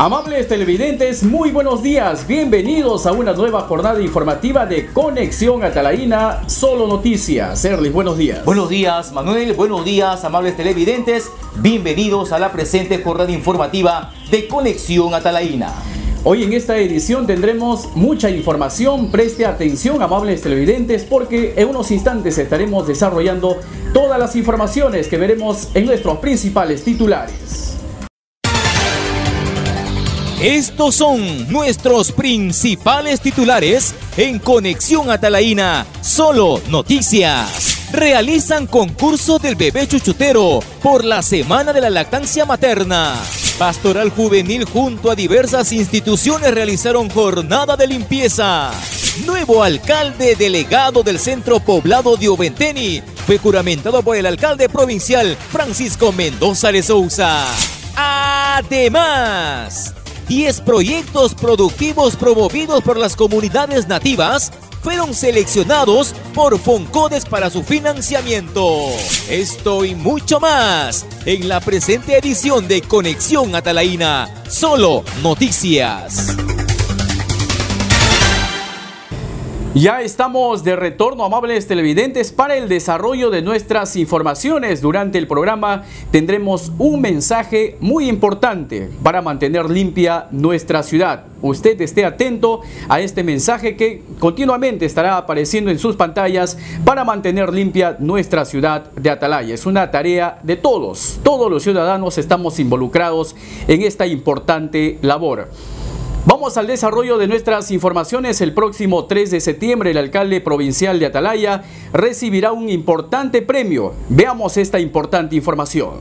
Amables televidentes, muy buenos días. Bienvenidos a una nueva jornada informativa de Conexión Atalaína, Solo Noticias. Serlis, buenos días. Buenos días, Manuel. Buenos días, amables televidentes. Bienvenidos a la presente jornada informativa de Conexión Atalaína. Hoy en esta edición tendremos mucha información. Preste atención, amables televidentes, porque en unos instantes estaremos desarrollando todas las informaciones que veremos en nuestros principales titulares. Estos son nuestros principales titulares en Conexión Atalaína, solo noticias. Realizan concurso del bebé chuchutero por la Semana de la Lactancia Materna. Pastoral Juvenil junto a diversas instituciones realizaron jornada de limpieza. Nuevo alcalde delegado del centro poblado de Oventeni fue juramentado por el alcalde provincial Francisco Mendoza de Souza. Además, 10 proyectos productivos promovidos por las comunidades nativas fueron seleccionados por Foncodes para su financiamiento. Esto y mucho más en la presente edición de Conexión Atalaína. Solo noticias. Ya estamos de retorno, amables televidentes, para el desarrollo de nuestras informaciones. Durante el programa tendremos un mensaje muy importante para mantener limpia nuestra ciudad. Usted esté atento a este mensaje que continuamente estará apareciendo en sus pantallas para mantener limpia nuestra ciudad de Atalaya. Es una tarea de todos. Todos los ciudadanos estamos involucrados en esta importante labor. Vamos al desarrollo de nuestras informaciones. El próximo 3 de septiembre el alcalde provincial de Atalaya recibirá un importante premio. Veamos esta importante información.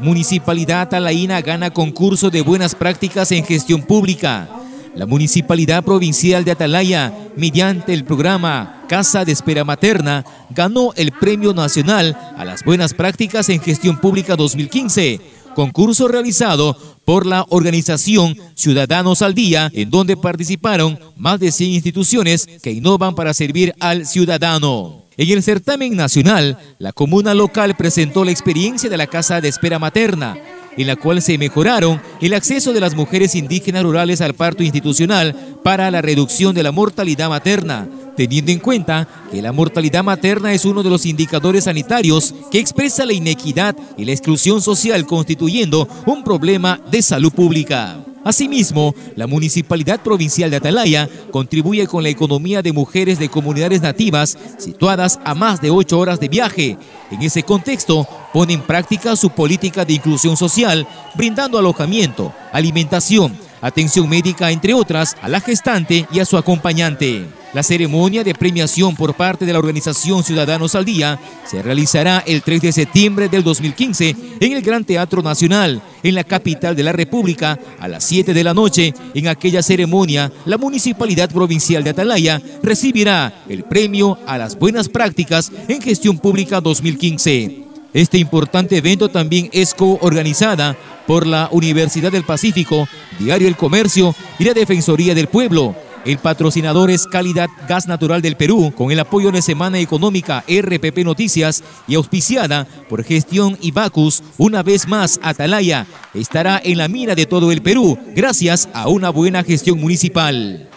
Municipalidad Atalaína gana concurso de buenas prácticas en gestión pública. La Municipalidad Provincial de Atalaya, mediante el programa Casa de Espera Materna, ganó el Premio Nacional a las Buenas Prácticas en Gestión Pública 2015 concurso realizado por la organización Ciudadanos al Día, en donde participaron más de 100 instituciones que innovan para servir al ciudadano. En el certamen nacional, la comuna local presentó la experiencia de la Casa de Espera Materna, en la cual se mejoraron el acceso de las mujeres indígenas rurales al parto institucional para la reducción de la mortalidad materna, teniendo en cuenta que la mortalidad materna es uno de los indicadores sanitarios que expresa la inequidad y la exclusión social constituyendo un problema de salud pública. Asimismo, la Municipalidad Provincial de Atalaya contribuye con la economía de mujeres de comunidades nativas situadas a más de ocho horas de viaje. En ese contexto, pone en práctica su política de inclusión social, brindando alojamiento, alimentación, atención médica, entre otras, a la gestante y a su acompañante. La ceremonia de premiación por parte de la organización Ciudadanos al Día se realizará el 3 de septiembre del 2015 en el Gran Teatro Nacional, en la capital de la República, a las 7 de la noche. En aquella ceremonia, la Municipalidad Provincial de Atalaya recibirá el premio a las buenas prácticas en gestión pública 2015. Este importante evento también es coorganizada por la Universidad del Pacífico, Diario El Comercio y la Defensoría del Pueblo. El patrocinador es Calidad Gas Natural del Perú, con el apoyo de Semana Económica RPP Noticias y auspiciada por Gestión Ibacus. Una vez más, Atalaya estará en la mira de todo el Perú, gracias a una buena gestión municipal.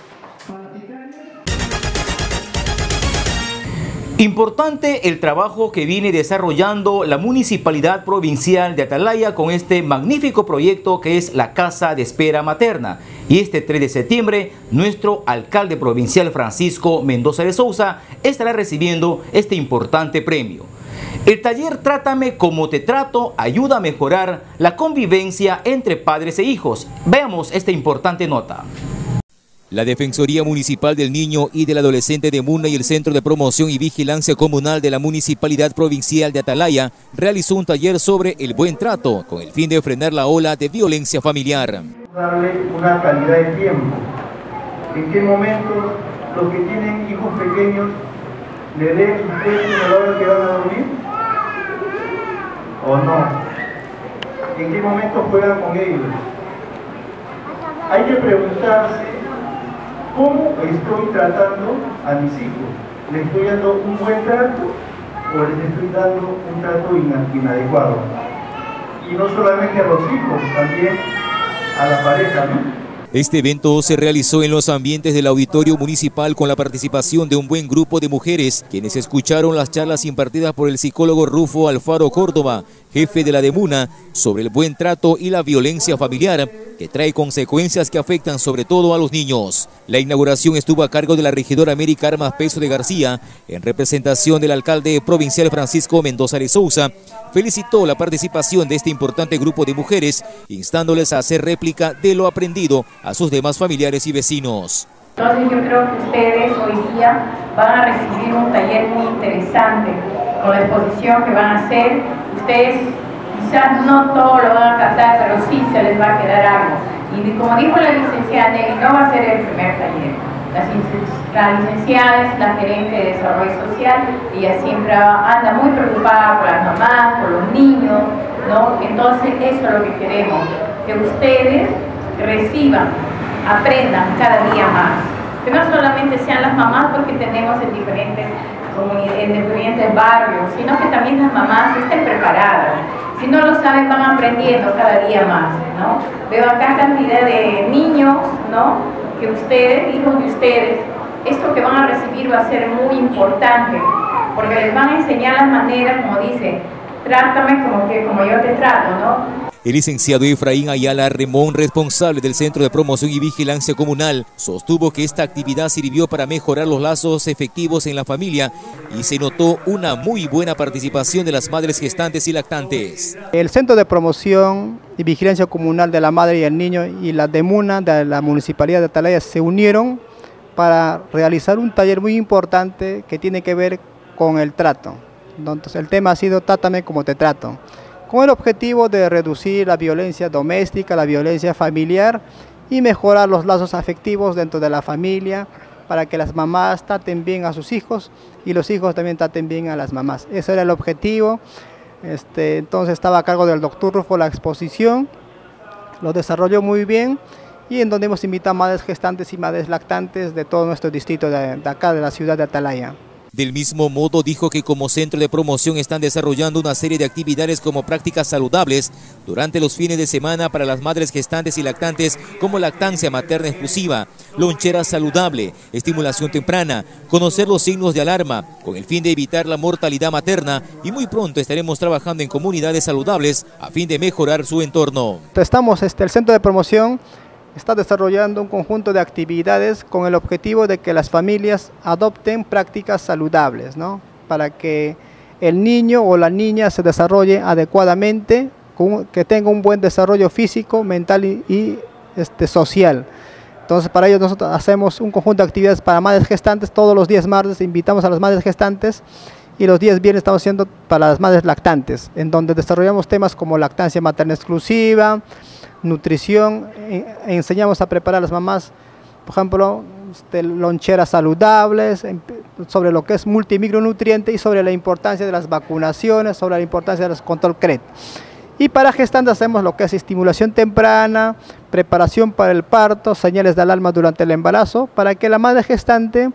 Importante el trabajo que viene desarrollando la Municipalidad Provincial de Atalaya con este magnífico proyecto que es la Casa de Espera Materna. Y este 3 de septiembre, nuestro alcalde provincial Francisco Mendoza de Souza estará recibiendo este importante premio. El taller Trátame como te trato ayuda a mejorar la convivencia entre padres e hijos. Veamos esta importante nota. La Defensoría Municipal del Niño y del Adolescente de Muna y el Centro de Promoción y Vigilancia Comunal de la Municipalidad Provincial de Atalaya realizó un taller sobre el buen trato con el fin de frenar la ola de violencia familiar. Darle una calidad de tiempo. ¿En qué momentos los que tienen hijos pequeños le leen sus textos a la hora que van a dormir? ¿O no? ¿En qué momentos juegan con ellos? Hay que preguntarse ¿Cómo estoy tratando a mis hijos? ¿Les estoy dando un buen trato o les estoy dando un trato inadecuado? Y no solamente a los hijos, también a la pareja, ¿no? Este evento se realizó en los ambientes del auditorio municipal con la participación de un buen grupo de mujeres, quienes escucharon las charlas impartidas por el psicólogo Rufo Alfaro Córdoba, jefe de la DEMUNA, sobre el buen trato y la violencia familiar, que trae consecuencias que afectan sobre todo a los niños. La inauguración estuvo a cargo de la regidora América Armas Peso de García, en representación del alcalde provincial Francisco Mendoza de Souza, felicitó la participación de este importante grupo de mujeres, instándoles a hacer réplica de lo aprendido a sus demás familiares y vecinos. Entonces yo creo que ustedes hoy día van a recibir un taller muy interesante con la exposición que van a hacer. Ustedes quizás no todo lo van a captar, pero sí se les va a quedar algo. Y como dijo la licenciada Nelly, no va a ser el primer taller. La, licenciada es la gerente de desarrollo social, ella siempre anda muy preocupada por las mamás, por los niños, ¿no? Entonces eso es lo que queremos, que ustedes reciban, aprendan cada día más. Que no solamente sean las mamás porque tenemos en diferentes, en diferentes barrios, sino que también las mamás estén preparadas. Si no lo saben, van aprendiendo cada día más, ¿no? Veo acá cantidad de niños, ¿no? Que ustedes, hijos de ustedes, esto que van a recibir va a ser muy importante, porque les van a enseñar las maneras, como dice, trátame como, que, como yo te trato, ¿no? El licenciado Efraín Ayala Remón, responsable del Centro de Promoción y Vigilancia Comunal, sostuvo que esta actividad sirvió para mejorar los lazos efectivos en la familia y se notó una muy buena participación de las madres gestantes y lactantes. El Centro de Promoción y Vigilancia Comunal de la Madre y el Niño y la DEMUNA de la Municipalidad de Atalaya se unieron para realizar un taller muy importante que tiene que ver con el trato. Entonces el tema ha sido Trátame como te trato con el objetivo de reducir la violencia doméstica, la violencia familiar y mejorar los lazos afectivos dentro de la familia para que las mamás traten bien a sus hijos y los hijos también traten bien a las mamás. Ese era el objetivo. Este, entonces estaba a cargo del doctor Rufo la exposición, lo desarrolló muy bien y en donde hemos invitado a madres gestantes y madres lactantes de todo nuestro distrito de acá, de la ciudad de Atalaya. Del mismo modo, dijo que como centro de promoción están desarrollando una serie de actividades como prácticas saludables durante los fines de semana para las madres gestantes y lactantes como lactancia materna exclusiva, lonchera saludable, estimulación temprana, conocer los signos de alarma con el fin de evitar la mortalidad materna y muy pronto estaremos trabajando en comunidades saludables a fin de mejorar su entorno. Estamos, este, el centro de promoción está desarrollando un conjunto de actividades con el objetivo de que las familias adopten prácticas saludables, ¿no? para que el niño o la niña se desarrolle adecuadamente, que tenga un buen desarrollo físico, mental y, este, social. Entonces, para ello nosotros hacemos un conjunto de actividades para madres gestantes. Todos los días martes invitamos a las madres gestantes y los días viernes estamos haciendo para las madres lactantes, en donde desarrollamos temas como lactancia materna exclusiva, nutrición, enseñamos a preparar a las mamás, por ejemplo, este, loncheras saludables, sobre lo que es multimicronutriente y sobre la importancia de las vacunaciones, sobre la importancia del control CRET. Y para gestantes hacemos lo que es estimulación temprana, preparación para el parto, señales de alarma durante el embarazo, para que la madre gestante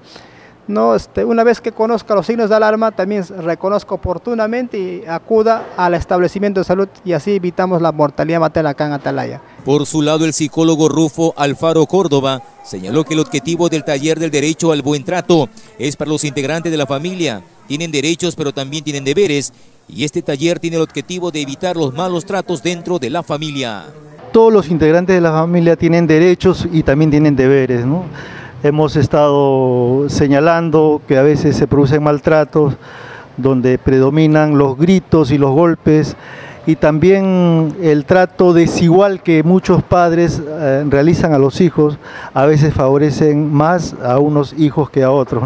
no, este, una vez que conozca los signos de alarma, también reconozca oportunamente y acuda al establecimiento de salud y así evitamos la mortalidad materna acá en Atalaya. Por su lado, el psicólogo Rufo Alfaro Córdoba señaló que el objetivo del taller del derecho al buen trato es para los integrantes de la familia. Tienen derechos, pero también tienen deberes y este taller tiene el objetivo de evitar los malos tratos dentro de la familia. Todos los integrantes de la familia tienen derechos y también tienen deberes, ¿no? Hemos estado señalando que a veces se producen maltratos donde predominan los gritos y los golpes y también el trato desigual que muchos padres eh, realizan a los hijos a veces favorecen más a unos hijos que a otros.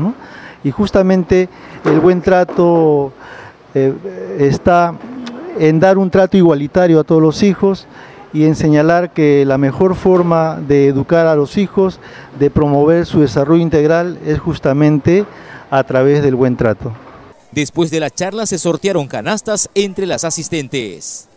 Y justamente el buen trato eh, está en dar un trato igualitario a todos los hijos y en señalar que la mejor forma de educar a los hijos, de promover su desarrollo integral, es justamente a través del buen trato. Después de la charla se sortearon canastas entre las asistentes.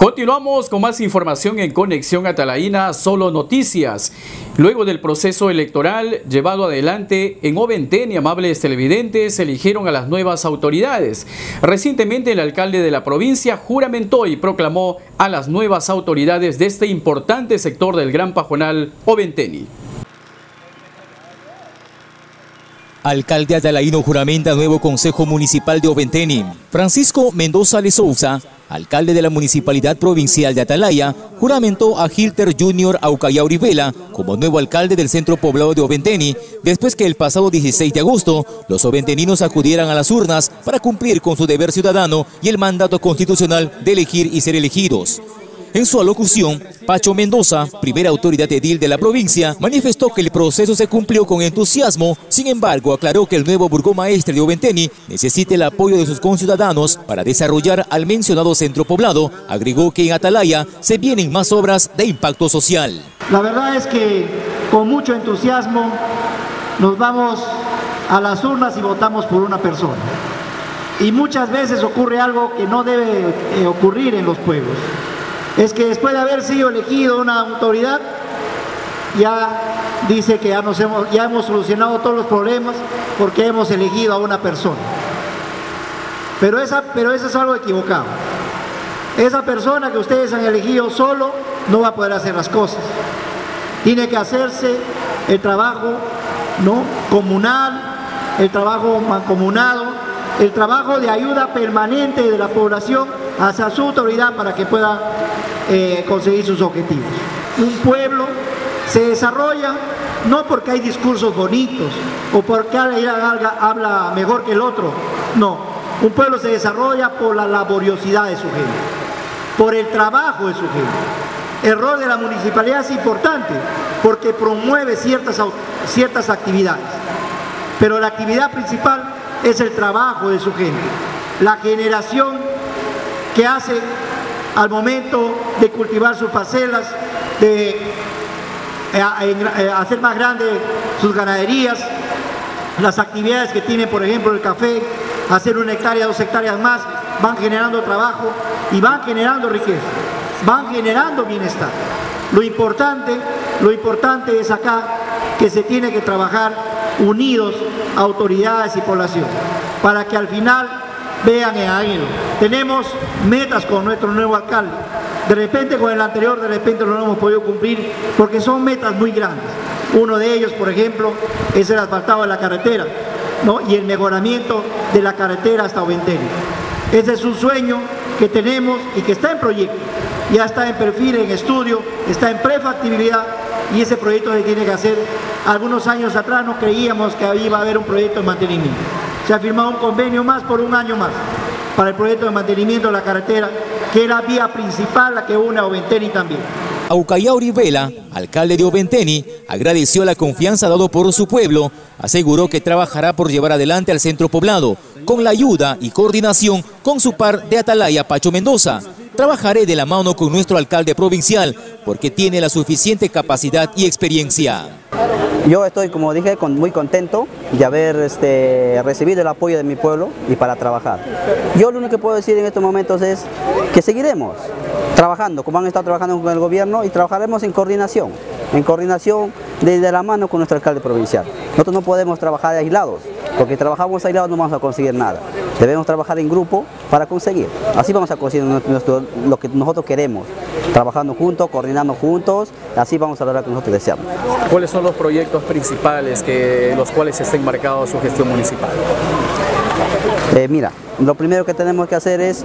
Continuamos con más información en Conexión Atalaína, solo noticias. Luego del proceso electoral llevado adelante en Oventén amables televidentes eligieron a las nuevas autoridades. Recientemente el alcalde de la provincia juramentó y proclamó a las nuevas autoridades de este importante sector del Gran Pajonal Oventeni. Alcalde Atalaíno juramenta nuevo Consejo Municipal de Oventeni. Francisco Mendoza de Souza, alcalde de la Municipalidad Provincial de Atalaya, juramentó a Hilter Junior Aucaya Uribela como nuevo alcalde del centro poblado de Oventeni, después que el pasado 16 de agosto los oventeninos acudieran a las urnas para cumplir con su deber ciudadano y el mandato constitucional de elegir y ser elegidos. En su alocución, Pacho Mendoza, primera autoridad edil de la provincia, manifestó que el proceso se cumplió con entusiasmo, sin embargo aclaró que el nuevo burgomaestre de Oventeni necesita el apoyo de sus conciudadanos para desarrollar al mencionado centro poblado, agregó que en Atalaya se vienen más obras de impacto social. La verdad es que con mucho entusiasmo nos vamos a las urnas y votamos por una persona. Y muchas veces ocurre algo que no debe eh, ocurrir en los pueblos es que después de haber sido elegido una autoridad, ya dice que ya, nos hemos, ya hemos solucionado todos los problemas porque hemos elegido a una persona. Pero, esa, pero eso es algo equivocado. Esa persona que ustedes han elegido solo no va a poder hacer las cosas. Tiene que hacerse el trabajo ¿no? comunal, el trabajo mancomunado, el trabajo de ayuda permanente de la población hacia su autoridad para que pueda eh, conseguir sus objetivos. Un pueblo se desarrolla no porque hay discursos bonitos o porque habla mejor que el otro, no. Un pueblo se desarrolla por la laboriosidad de su gente, por el trabajo de su gente. El rol de la municipalidad es importante porque promueve ciertas, ciertas actividades, pero la actividad principal es el trabajo de su gente, la generación que hace al momento de cultivar sus parcelas, de eh, eh, hacer más grandes sus ganaderías, las actividades que tiene, por ejemplo, el café, hacer una hectárea, dos hectáreas más, van generando trabajo y van generando riqueza, van generando bienestar. Lo importante, lo importante es acá que se tiene que trabajar unidos autoridades y población, para que al final vean en ahí. Tenemos metas con nuestro nuevo alcalde. De repente con el anterior, de repente no lo hemos podido cumplir porque son metas muy grandes. Uno de ellos, por ejemplo, es el asfaltado de la carretera ¿no? y el mejoramiento de la carretera hasta Oventeni. Ese es un sueño que tenemos y que está en proyecto. Ya está en perfil, en estudio, está en prefactibilidad y ese proyecto se tiene que hacer. Algunos años atrás no creíamos que iba a haber un proyecto de mantenimiento. Se ha firmado un convenio más por un año más para el proyecto de mantenimiento de la carretera, que es la vía principal la que une a Oventeni también. Aucaya Oribela, alcalde de Oventeni, agradeció la confianza dado por su pueblo, aseguró que trabajará por llevar adelante al centro poblado, con la ayuda y coordinación con su par de Atalaya Pacho Mendoza. Trabajaré de la mano con nuestro alcalde provincial, porque tiene la suficiente capacidad y experiencia. Yo estoy, como dije, muy contento de haber este, recibido el apoyo de mi pueblo y para trabajar. Yo lo único que puedo decir en estos momentos es que seguiremos trabajando, como han estado trabajando con el gobierno y trabajaremos en coordinación, en coordinación desde la mano con nuestro alcalde provincial. Nosotros no podemos trabajar aislados, porque trabajamos aislados no vamos a conseguir nada. Debemos trabajar en grupo para conseguir. Así vamos a conseguir lo que nosotros queremos, trabajando juntos, coordinando juntos, así vamos a lograr lo que nosotros deseamos. ¿Cuáles son los proyectos principales que los cuales está enmarcado su gestión municipal? Eh, mira, lo primero que tenemos que hacer es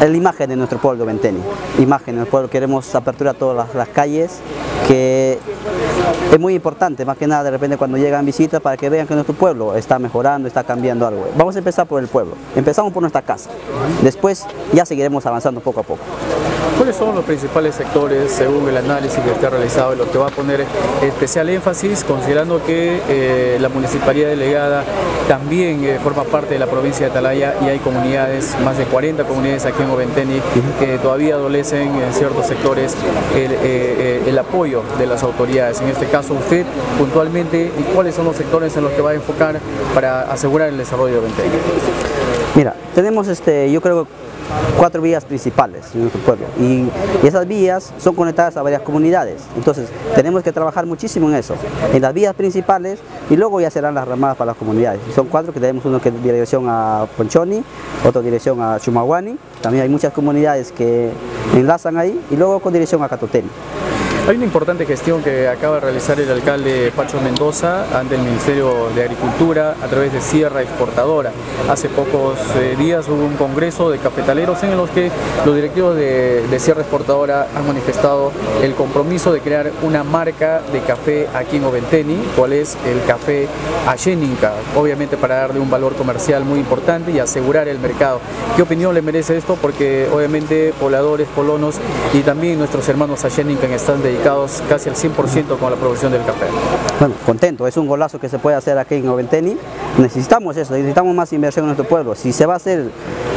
la imagen de nuestro pueblo Venteni. Imagen del pueblo, queremos apertura a todas las, calles, que es muy importante, más que nada de repente cuando llegan visitas para que vean que nuestro pueblo está mejorando, está cambiando algo. Vamos a empezar por el pueblo, empezamos por nuestra casa, después ya seguiremos avanzando poco a poco. ¿Cuáles son los principales sectores, según el análisis que usted ha realizado, en los que va a poner especial énfasis, considerando que eh, la municipalidad delegada también eh, forma parte de la provincia de Atalaya y hay comunidades, más de 40 comunidades aquí en Oventeni, que todavía adolecen en ciertos sectores el, eh, el apoyo de las autoridades? En este caso, usted puntualmente, ¿y cuáles son los sectores en los que va a enfocar para asegurar el desarrollo de Oventeni? Mira, tenemos, este, yo creo cuatro vías principales en nuestro pueblo y, esas vías son conectadas a varias comunidades. Entonces tenemos que trabajar muchísimo en eso, en las vías principales y luego ya serán las ramadas para las comunidades. son cuatro que tenemos uno que es dirección a Ponchoni, otro dirección a Chumaguani, también hay muchas comunidades que enlazan ahí y luego con dirección a Catoteni. Hay una importante gestión que acaba de realizar el alcalde Pacho Mendoza ante el Ministerio de Agricultura a través de Sierra Exportadora. Hace pocos eh, días hubo un congreso de cafetaleros en los que los directivos de, Sierra Exportadora han manifestado el compromiso de crear una marca de café aquí en Oventeni, cual es el café Ayeninka, obviamente para darle un valor comercial muy importante y asegurar el mercado. ¿Qué opinión le merece esto? Porque obviamente pobladores, colonos y también nuestros hermanos Ayeninka están dedicados casi al 100% con la producción del café. Bueno, contento, es un golazo que se puede hacer aquí en Oventeni. Necesitamos eso, necesitamos más inversión en nuestro pueblo. Si se va a hacer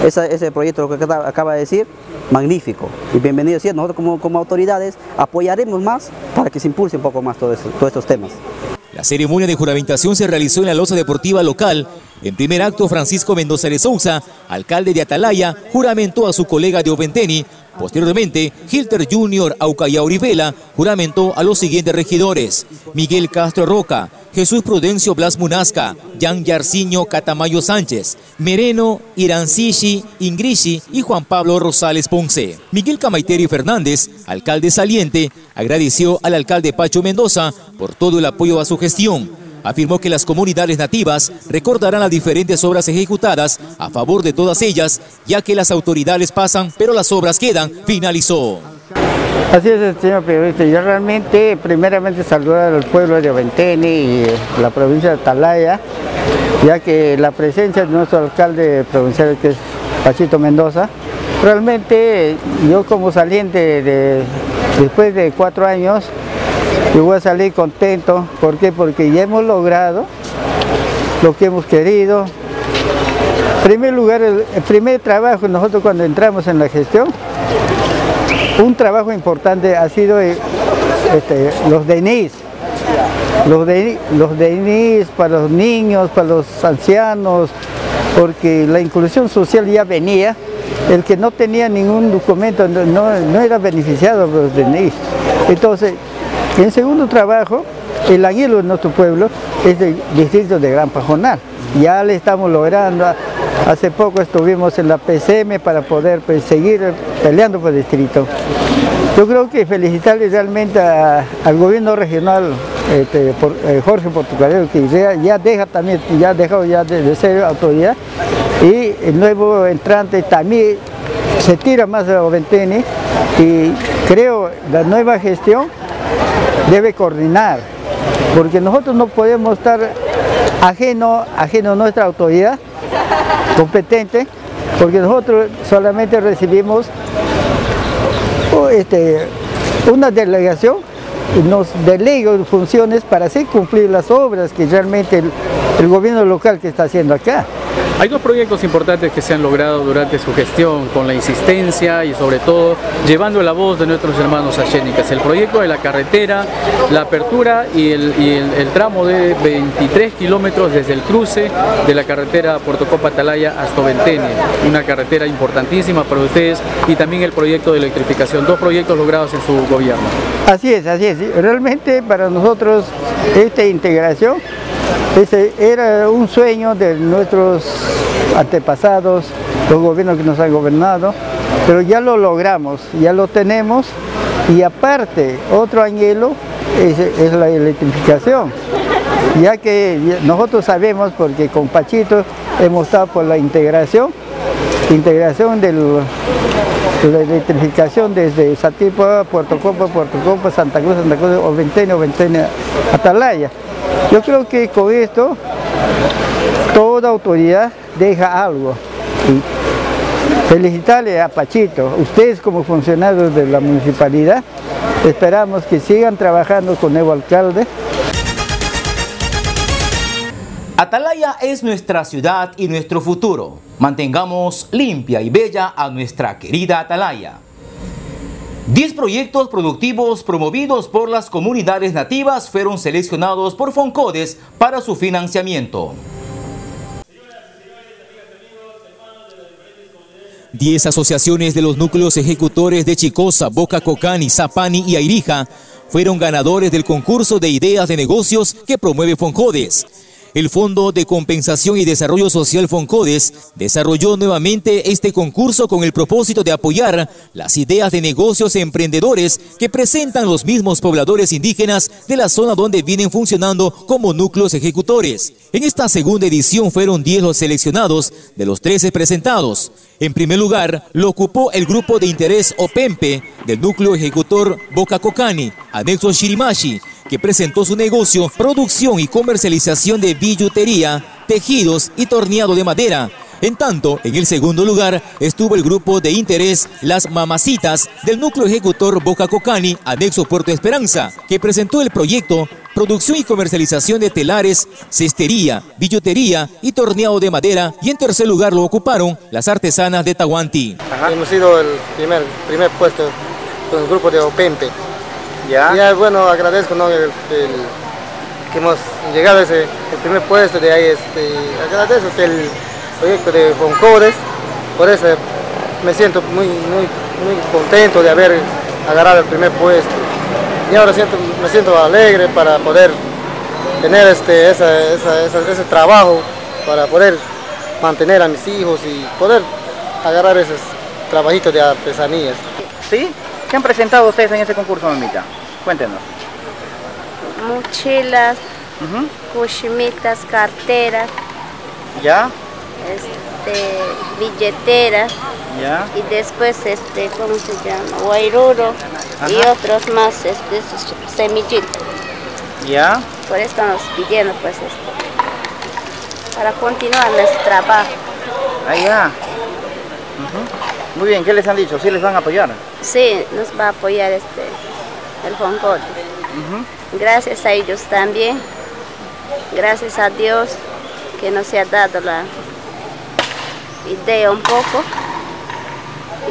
ese proyecto, lo que acaba de decir, magnífico y bienvenido. Sí, nosotros como, como autoridades apoyaremos más para que se impulse un poco más todo todos estos temas. La ceremonia de juramentación se realizó en la loza deportiva local. En primer acto, Francisco Mendoza de Souza, alcalde de Atalaya, juramentó a su colega de Oventeni Posteriormente, Hilter Jr. Aucaya Orivela juramentó a los siguientes regidores, Miguel Castro Roca, Jesús Prudencio Blas Munasca, Jan Yarciño Catamayo Sánchez, Mereno, Irancishi, Ingrishi y Juan Pablo Rosales Ponce. Miguel Camaiteri Fernández, alcalde saliente, agradeció al alcalde Pacho Mendoza por todo el apoyo a su gestión afirmó que las comunidades nativas recordarán las diferentes obras ejecutadas a favor de todas ellas, ya que las autoridades pasan, pero las obras quedan, finalizó. Así es, señor periodista. Yo realmente, primeramente, saludar al pueblo de Oventeni y la provincia de Atalaya, ya que la presencia de nuestro alcalde provincial, que es Pachito Mendoza, realmente yo como saliente de, después de cuatro años, yo voy a salir contento, ¿por qué? Porque ya hemos logrado lo que hemos querido. En primer lugar, el, primer trabajo, nosotros cuando entramos en la gestión, un trabajo importante ha sido eh, este, los DNIs. Los, de, los DNIs para los niños, para los ancianos, porque la inclusión social ya venía, el que no tenía ningún documento no, no era beneficiado por los DNIs. Entonces, el segundo trabajo, el anhelo de nuestro pueblo es el distrito de Gran Pajonal. Ya le estamos logrando, hace poco estuvimos en la PCM para poder pues, seguir peleando por el distrito. Yo creo que felicitarle realmente al gobierno regional este, eh, Jorge Portugalero, que ya, deja también, ya ha dejado ya de, ser autoridad, y el nuevo entrante también se tira más a Oventeni y creo la nueva gestión debe coordinar, porque nosotros no podemos estar ajeno, ajeno a nuestra autoridad competente, porque nosotros solamente recibimos oh, este, una delegación nos delega funciones para hacer cumplir las obras que realmente el gobierno local que está haciendo acá. Hay dos proyectos importantes que se han logrado durante su gestión con la insistencia y sobre todo llevando la voz de nuestros hermanos ayénicas. El proyecto de la carretera, la apertura y el, tramo de 23 kilómetros desde el cruce de la carretera Puerto Copa Atalaya hasta Ventene, una carretera importantísima para ustedes y también el proyecto de electrificación, dos proyectos logrados en su gobierno. Así es, así es. Realmente para nosotros esta integración ese era un sueño de nuestros antepasados, los gobiernos que nos han gobernado, pero ya lo logramos, ya lo tenemos y aparte otro anhelo es, la electrificación, ya que nosotros sabemos porque con Pachito hemos estado por la integración, integración de la electrificación desde Satipa, Puerto Copa, Puerto Copa, Santa Cruz, Santa Cruz, Oventene, Oventene, Atalaya. Yo creo que con esto toda autoridad deja algo. Felicitarle a Pachito, ustedes como funcionarios de la municipalidad, esperamos que sigan trabajando con nuevo alcalde. Atalaya es nuestra ciudad y nuestro futuro. Mantengamos limpia y bella a nuestra querida Atalaya. 10 proyectos productivos promovidos por las comunidades nativas fueron seleccionados por Foncodes para su financiamiento. Diez asociaciones de los núcleos ejecutores de Chicosa, Boca Cocani, Zapani y Airija fueron ganadores del concurso de ideas de negocios que promueve Foncodes. El Fondo de Compensación y Desarrollo Social Foncodes desarrolló nuevamente este concurso con el propósito de apoyar las ideas de negocios emprendedores que presentan los mismos pobladores indígenas de la zona donde vienen funcionando como núcleos ejecutores. En esta segunda edición fueron 10 los seleccionados de los 13 presentados. En primer lugar, lo ocupó el grupo de interés OPEMPE del núcleo ejecutor Boca Cocani, anexo Shirimashi, que presentó su negocio, producción y comercialización de billutería, tejidos y torneado de madera. En tanto, en el segundo lugar estuvo el grupo de interés Las Mamacitas del núcleo ejecutor Boca Cocani, anexo Puerto Esperanza, que presentó el proyecto Producción y comercialización de telares, cestería, billutería y torneado de madera. Y en tercer lugar lo ocuparon las artesanas de Tahuanti. Hemos sido el primer, primer puesto con el grupo de Opempe. Ya, bueno, agradezco ¿no? el, que hemos llegado a ese el primer puesto de ahí. Este, agradezco el proyecto de Foncodes, por eso me siento muy, muy, muy contento de haber agarrado el primer puesto. Y ahora siento, me siento alegre para poder tener este, ese trabajo, para poder mantener a mis hijos y poder agarrar esos trabajitos de artesanías. ¿Sí? ¿Qué han presentado ustedes en este concurso, mamita? Cuéntenos. Mochilas, uh carteras. ¿Ya? Este, billeteras. ¿Ya? Y después, este, ¿cómo se llama? Guairuro y otros más, este, semillitas. ¿Ya? Por eso estamos pidiendo, pues, este, para continuar nuestro trabajo. Ah, ya. Muy bien, ¿qué les han dicho? ¿Sí les van a apoyar? Sí, nos va a apoyar este, el Foncote. Gracias a ellos también. Gracias a Dios que nos ha dado la idea un poco.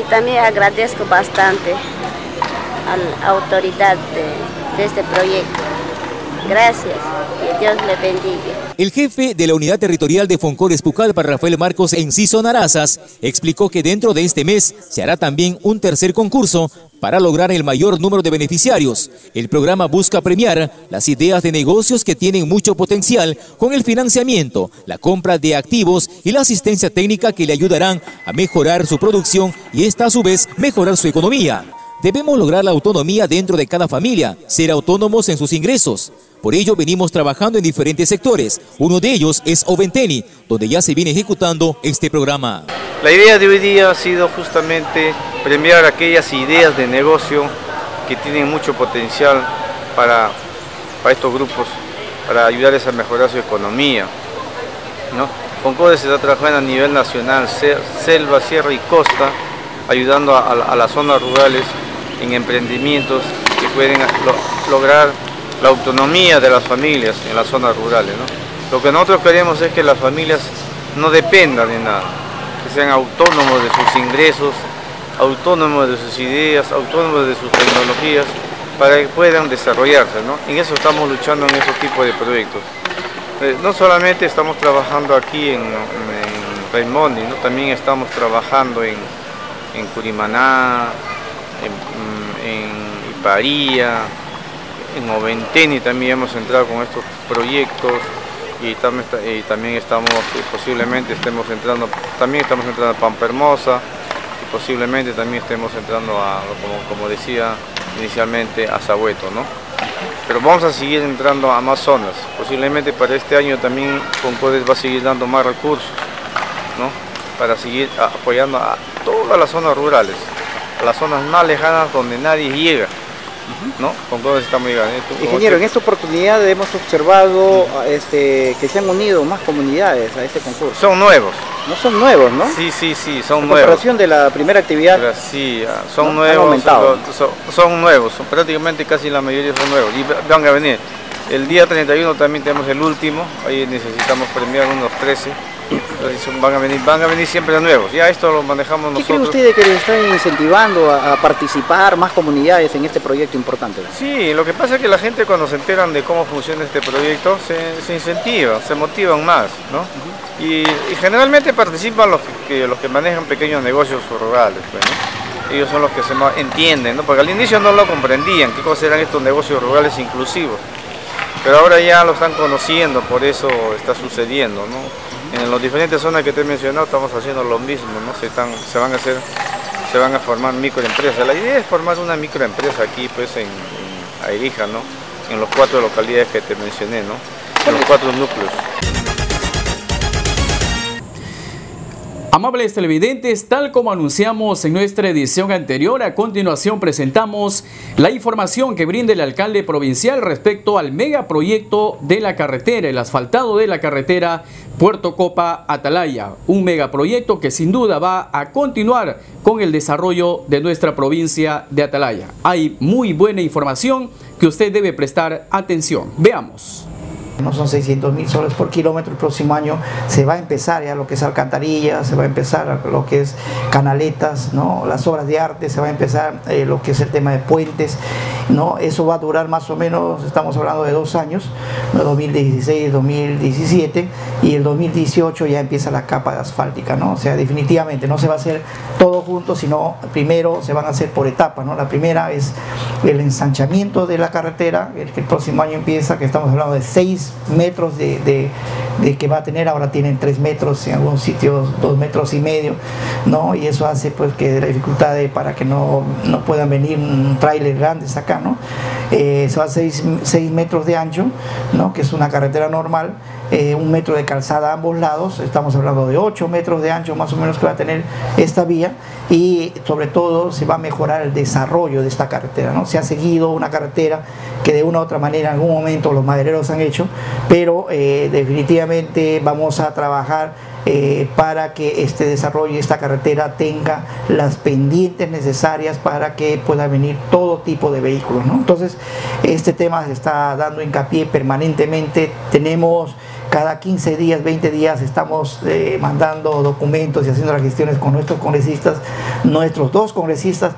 Y también agradezco bastante a la autoridad de, de este proyecto. Gracias. Dios le bendiga. El jefe de la unidad territorial de Foncores para Rafael Marcos Enciso Narazas, explicó que dentro de este mes se hará también un tercer concurso para lograr el mayor número de beneficiarios. El programa busca premiar las ideas de negocios que tienen mucho potencial con el financiamiento, la compra de activos y la asistencia técnica que le ayudarán a mejorar su producción y esta a su vez mejorar su economía. Debemos lograr la autonomía dentro de cada familia, ser autónomos en sus ingresos. Por ello venimos trabajando en diferentes sectores. Uno de ellos es Oventeni, donde ya se viene ejecutando este programa. La idea de hoy día ha sido justamente premiar aquellas ideas de negocio que tienen mucho potencial para, para estos grupos, para ayudarles a mejorar su economía. ¿no? Concorde se está trabajando a nivel nacional, selva, sierra y costa, ayudando a, las zonas rurales en emprendimientos que pueden lograr la autonomía de las familias en las zonas rurales. Lo que nosotros queremos es que las familias no dependan de nada, que sean autónomos de sus ingresos, autónomos de sus ideas, autónomos de sus tecnologías, para que puedan desarrollarse. En eso estamos luchando en ese tipo de proyectos. Eh, no solamente estamos trabajando aquí en, Raimondi, ¿no? también estamos trabajando en, Curimaná, en, en Iparía, en Oventeni también hemos entrado con estos proyectos y también, estamos, eh, posiblemente estemos entrando, también estamos entrando a Pampa Hermosa y posiblemente también estemos entrando a, como, decía inicialmente, a Sabueto, ¿no? Pero vamos a seguir entrando a más zonas. Posiblemente para este año también Concodes va a seguir dando más recursos, ¿no? Para seguir apoyando a todas las zonas rurales, las zonas más lejanas donde nadie llega. ¿no? Con todos estamos llegando. Ingeniero, en esta oportunidad hemos observado este, que se han unido más comunidades a este concurso. Son nuevos. No son nuevos, ¿no? Sí, sí, sí, son nuevos. comparación de la primera actividad. sí, ah, son nuevos. Son, nuevos, prácticamente casi la mayoría son nuevos. Y van a venir. El día 31 también tenemos el último, ahí necesitamos premiar unos 13 van a venir, van a venir siempre nuevos. Ya esto lo manejamos ¿Qué nosotros. cree usted que les están incentivando a, a, participar más comunidades en este proyecto importante? Sí, lo que pasa es que la gente cuando se enteran de cómo funciona este proyecto se, se incentiva, se motivan más, ¿no? Uh -huh. y, y, generalmente participan los que, los que manejan pequeños negocios rurales, pues, ¿no? Ellos son los que se entienden, ¿no? Porque al inicio no lo comprendían, qué cosas eran estos negocios rurales inclusivos. Pero ahora ya lo están conociendo, por eso está sucediendo, ¿no? En las diferentes zonas que te he mencionado estamos haciendo lo mismo, ¿no? Se, van a hacer, se van a formar microempresas. La idea es formar una microempresa aquí, pues, en, en ¿no? En los cuatro localidades que te mencioné, ¿no? En los cuatro núcleos. Amables televidentes, tal como anunciamos en nuestra edición anterior, a continuación presentamos la información que brinda el alcalde provincial respecto al megaproyecto de la carretera, el asfaltado de la carretera Puerto Copa Atalaya, un megaproyecto que sin duda va a continuar con el desarrollo de nuestra provincia de Atalaya. Hay muy buena información que usted debe prestar atención. Veamos no son 600 mil soles por kilómetro, el próximo año se va a empezar ya lo que es alcantarilla, se va a empezar lo que es canaletas, ¿no? las obras de arte, se va a empezar eh, lo que es el tema de puentes, ¿no? eso va a durar más o menos, estamos hablando de dos años, ¿no? 2016, 2017 y el 2018 ya empieza la capa asfáltica, ¿no? o sea, definitivamente no se va a hacer todo junto, sino primero se van a hacer por etapas, ¿no? la primera es el ensanchamiento de la carretera, el que el próximo año empieza, que estamos hablando de 6 metros de, de, que va a tener, ahora tienen 3 metros, en algunos sitios 2 metros y medio, ¿no? Y eso hace pues que la dificultad para que no, no puedan venir un tráiler grandes acá, ¿no? Eh, eso a 6, 6 metros de ancho, ¿no? Que es una carretera normal, eh, un metro de calzada a ambos lados, estamos hablando de 8 metros de ancho más o menos que va a tener esta vía y sobre todo se va a mejorar el desarrollo de esta carretera, ¿no? Se ha seguido una carretera que de una u otra manera en algún momento los madereros han hecho, pero eh, definitivamente vamos a trabajar eh, para que este desarrollo, esta carretera tenga las pendientes necesarias para que pueda venir todo tipo de vehículos. ¿no? Entonces, este tema se está dando hincapié permanentemente. Tenemos cada 15 días, 20 días estamos eh, mandando documentos y haciendo las gestiones con nuestros congresistas. Nuestros dos congresistas,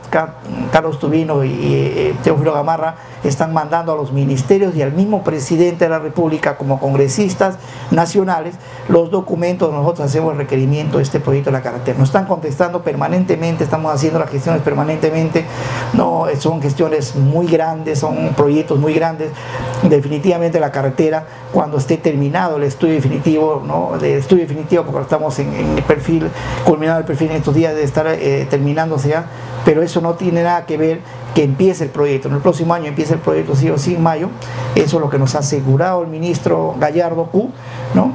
Carlos Tubino y eh, Teófilo Gamarra, están mandando a los ministerios y al mismo presidente de la República como congresistas nacionales los documentos. Nosotros hacemos el requerimiento de este proyecto de la carretera. Nos están contestando permanentemente, estamos haciendo las gestiones permanentemente. No, son gestiones muy grandes, son proyectos muy grandes. Definitivamente la carretera, cuando esté terminado el estudio definitivo, ¿no? de estudio definitivo, porque estamos en, el perfil, culminado el perfil en estos días de estar eh, terminándose ya, pero eso no tiene nada que ver que empiece el proyecto. En el próximo año empieza el proyecto, sí o sí, en mayo. Eso es lo que nos ha asegurado el ministro Gallardo Q, ¿no?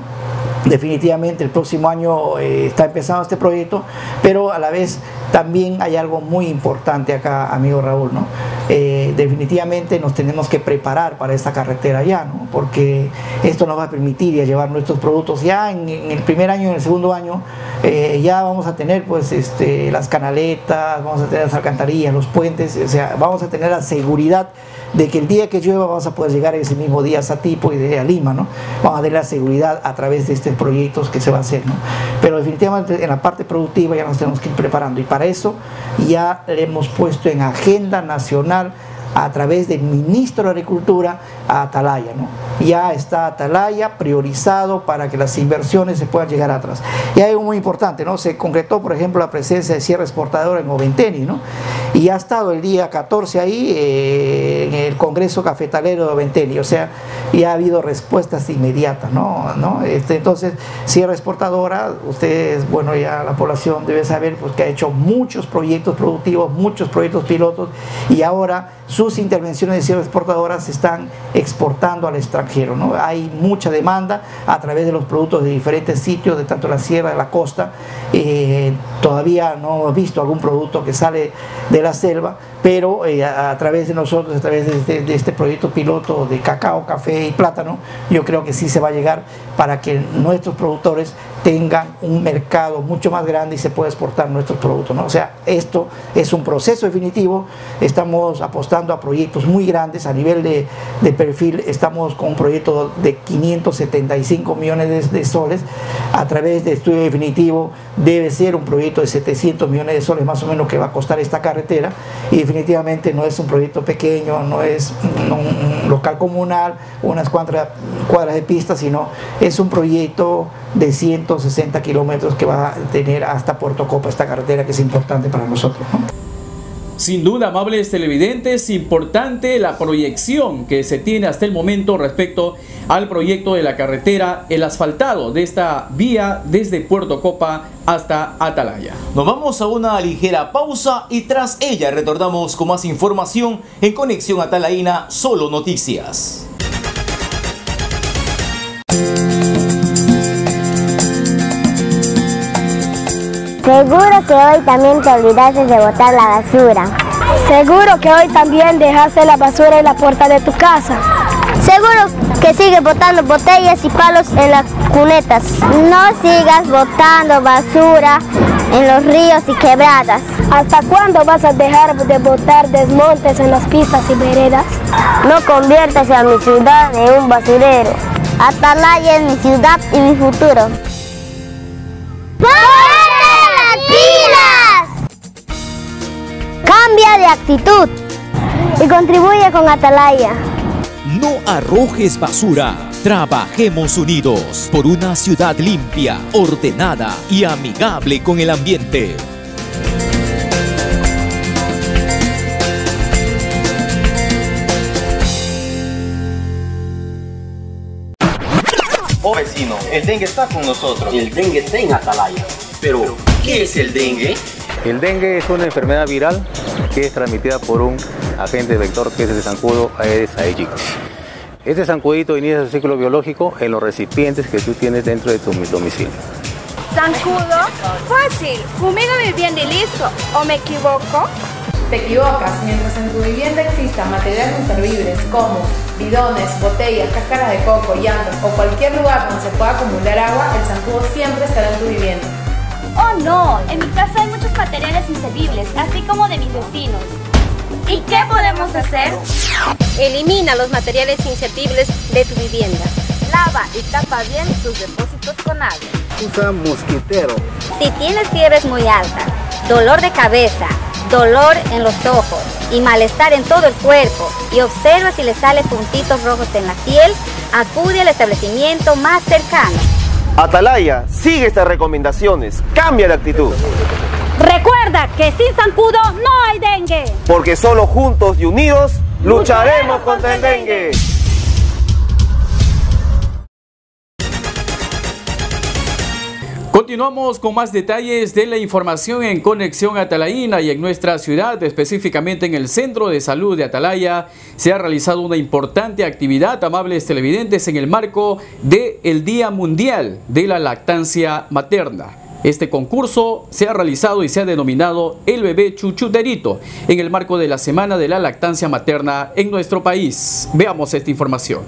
definitivamente el próximo año eh, está empezando este proyecto, pero a la vez también hay algo muy importante acá, amigo Raúl, ¿no? Eh, definitivamente nos tenemos que preparar para esta carretera ya, ¿no? Porque esto nos va a permitir ya llevar nuestros productos ya en, en el primer año, en el segundo año, eh, ya vamos a tener pues este, las canaletas, vamos a tener las alcantarillas, los puentes, o sea, vamos a tener la seguridad de que el día que llueva vamos a poder llegar ese mismo día a Satipo y de a Lima, ¿no? Vamos a tener la seguridad a través de estos proyectos que se va a hacer, ¿no? Pero definitivamente en la parte productiva ya nos tenemos que ir preparando y para eso ya le hemos puesto en agenda nacional a través del ministro de Agricultura a Atalaya. ¿no? Ya está Atalaya priorizado para que las inversiones se puedan llegar atrás. Y hay algo muy importante, ¿no? se concretó por ejemplo la presencia de Sierra Exportadora en Oventeni, ¿no? y ha estado el día 14 ahí eh, en el Congreso Cafetalero de Oventeni, o sea, ya ha habido respuestas inmediatas. ¿no? ¿no? Este, entonces, Sierra Exportadora, ustedes, bueno, ya la población debe saber pues, que ha hecho muchos proyectos productivos, muchos proyectos pilotos, y ahora sus intervenciones de cierre exportadoras se están exportando al extranjero. ¿no? Hay mucha demanda a través de los productos de diferentes sitios, de tanto la sierra, de la costa. Eh, todavía no hemos visto algún producto que sale de la selva, pero eh, a, través de nosotros, a través este, de este, proyecto piloto de cacao, café y plátano, yo creo que sí se va a llegar para que nuestros productores tengan un mercado mucho más grande y se pueda exportar nuestros productos. ¿no? O sea, esto es un proceso definitivo, estamos apostando a proyectos muy grandes a nivel de, perfil, estamos con un proyecto de 575 millones de, soles, a través de estudio definitivo debe ser un proyecto de 700 millones de soles más o menos que va a costar esta carretera definitivamente no es un proyecto pequeño, no es un, local comunal, unas cuantas cuadras de pista, sino es un proyecto de 160 kilómetros que va a tener hasta Puerto Copa esta carretera que es importante para nosotros. Sin duda, amables televidentes, importante la proyección que se tiene hasta el momento respecto al proyecto de la carretera, el asfaltado de esta vía desde Puerto Copa hasta Atalaya. Nos vamos a una ligera pausa y tras ella retornamos con más información en Conexión Atalaína Solo Noticias. Seguro que hoy también te olvidaste de botar la basura. Seguro que hoy también dejaste la basura en la puerta de tu casa. Seguro que sigues botando botellas y palos en las cunetas. No sigas botando basura en los ríos y quebradas. ¿Hasta cuándo vas a dejar de botar desmontes en las pistas y veredas? No conviertas a mi ciudad en un basurero. Atalaya es mi ciudad y mi futuro. Cambia de actitud y contribuye con Atalaya. No arrojes basura. Trabajemos unidos por una ciudad limpia, ordenada y amigable con el ambiente. Oh vecino, el dengue está con nosotros. El dengue está en Atalaya. Pero, ¿qué es el dengue? El dengue es una enfermedad viral que es transmitida por un agente vector que es el zancudo Aedes aegypti. Este zancudito inicia su ciclo biológico en los recipientes que tú tienes dentro de tu domicilio. ¿Zancudo? Fácil, fumígame bien y listo. ¿O me equivoco? Te equivocas, mientras en tu vivienda existan materiales inservibles como bidones, botellas, cáscaras de coco, llantas o cualquier lugar donde se pueda acumular agua, el zancudo siempre estará en tu vivienda. Oh no, en mi casa materiales inservibles, así como de mis vecinos. ¿Y qué podemos hacer? Elimina los materiales inservibles de tu vivienda. Lava y tapa bien tus depósitos con agua. Usa mosquitero. Si tienes fiebres muy alta, dolor de cabeza, dolor en los ojos y malestar en todo el cuerpo y observa si le salen puntitos rojos en la piel, acude al establecimiento más cercano. Atalaya, sigue estas recomendaciones, cambia de actitud. Recuerda que sin zancudo no hay dengue. Porque solo juntos y unidos lucharemos contra el dengue. Continuamos con más detalles de la información en Conexión Atalaína y en nuestra ciudad, específicamente en el Centro de Salud de Atalaya, se ha realizado una importante actividad, amables televidentes, en el marco del Día Mundial de la Lactancia Materna. Este concurso se ha realizado y se ha denominado El Bebé Chuchuterito en el marco de la Semana de la Lactancia Materna en nuestro país. Veamos esta información.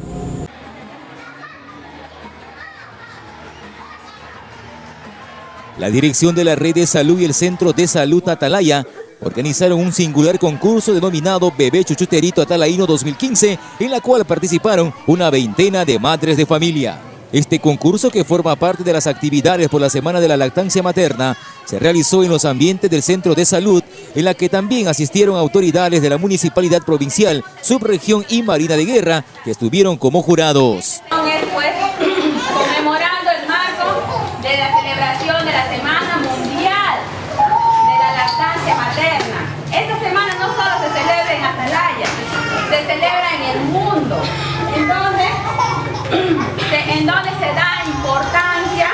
La dirección de la Red de Salud y el Centro de Salud Atalaya organizaron un singular concurso denominado Bebé Chuchuterito Atalaíno 2015, en la cual participaron una veintena de madres de familia. Este concurso, que forma parte de las actividades por la Semana de la Lactancia Materna, se realizó en los ambientes del Centro de Salud, en la que también asistieron autoridades de la Municipalidad Provincial, Subregión y Marina de Guerra, que estuvieron como jurados. en donde se da importancia